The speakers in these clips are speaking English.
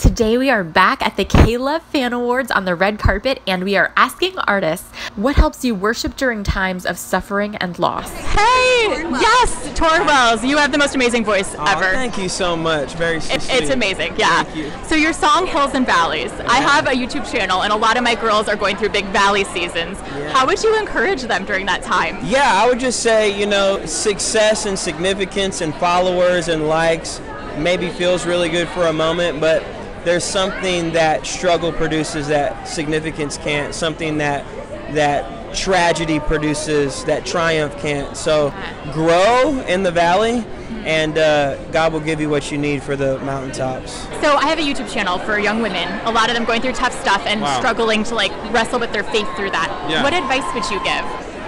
Today we are back at the K-Love Fan Awards on the red carpet and we are asking artists what helps you worship during times of suffering and loss. Hey, yes, Tauren Wells, you have the most amazing voice Aw, ever. Thank you so much. Very It- sweet. it's amazing, yeah. Thank you. So your song Hills and Valleys. I have a YouTube channel, and a lot of my girls are going through big valley seasons. Yeah. How would you encourage them during that time? Yeah, I would just say, you know, success and significance and followers and likes maybe feels really good for a moment, but there's something that struggle produces that significance can't, something that that tragedy produces that triumph can't. So grow in the valley and uh, God will give you what you need for the mountaintops. So I have a YouTube channel for young women. A lot of them going through tough stuff and Wow. struggling to like wrestle with their faith through that. Yeah. What advice would you give?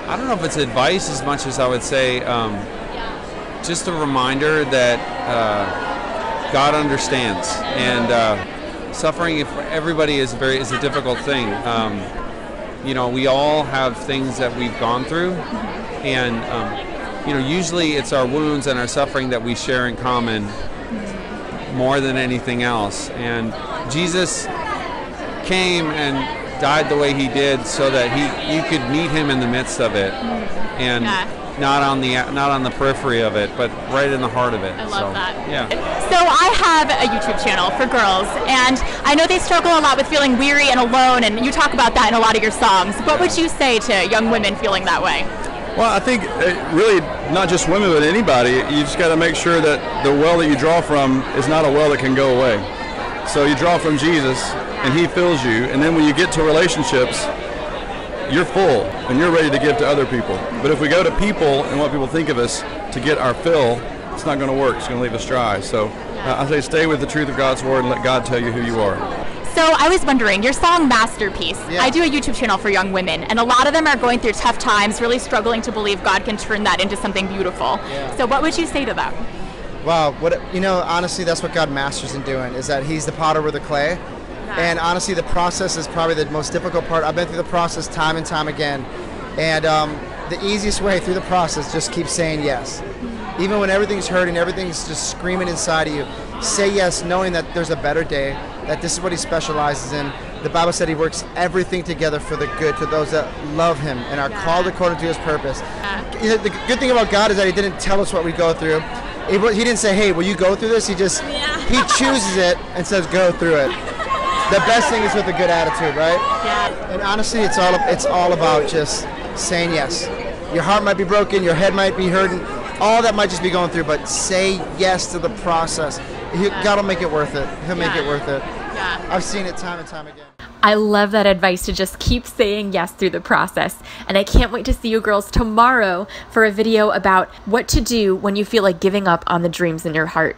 I don't know if it's advice as much as I would say um, just a reminder that uh, God understands and uh, suffering. If everybody is very is a difficult thing. Um, you know, we all have things that we've gone through, and um, you know, usually it's our wounds and our suffering that we share in common more than anything else. And Jesus came and died the way he did so that he you could meet him in the midst of it and Yeah. Not on the not on the periphery of it but right in the heart of it I love so, that. yeah So I have a YouTube channel for girls, and I know they struggle a lot with feeling weary and alone, and you talk about that in a lot of your songs. What would you say to young women feeling that way? Well, I think uh, really not just women, but anybody. You just got to make sure that the well that you draw from is not a well that can go away. So you draw from Jesus, and He fills you. And then when you get to relationships, you're full and you're ready to give to other people. But if we go to people and what people think of us to get our fill, it's not going to work. It's going to leave us dry. So uh, I say stay with the truth of God's word and let God tell you who you are. So I was wondering, your song Masterpiece. Yeah. I do a YouTube channel for young women, and a lot of them are going through tough times, really struggling to believe God can turn that into something beautiful. Yeah. So what would you say to them? Wow, what you know, honestly, that's what God masters in doing is that He's the potter with the clay, and honestly, the process is probably the most difficult part. I've been through the process time and time again, and um, the easiest way through the process just keep saying yes, even when everything's hurting, everything's just screaming inside of you. Say yes, knowing that there's a better day, that this is what He specializes in. The Bible said He works everything together for the good to those that love Him and are called according to His purpose. Know, the good thing about God is that He didn't tell us what we go through. He, he didn't say, "Hey, will you go through this?" He just He chooses it and says, "Go through it." The best thing is with a good attitude, right? Yeah. And honestly, it's all it's all about just saying yes. Your heart might be broken, your head might be hurting, all that might just be going through, but say yes to the process. He, God will make it worth it. He'll make it worth it. Yeah. I've seen it time and time again. I love that advice to just keep saying yes through the process. And I can't wait to see you girls tomorrow for a video about what to do when you feel like giving up on the dreams in your heart.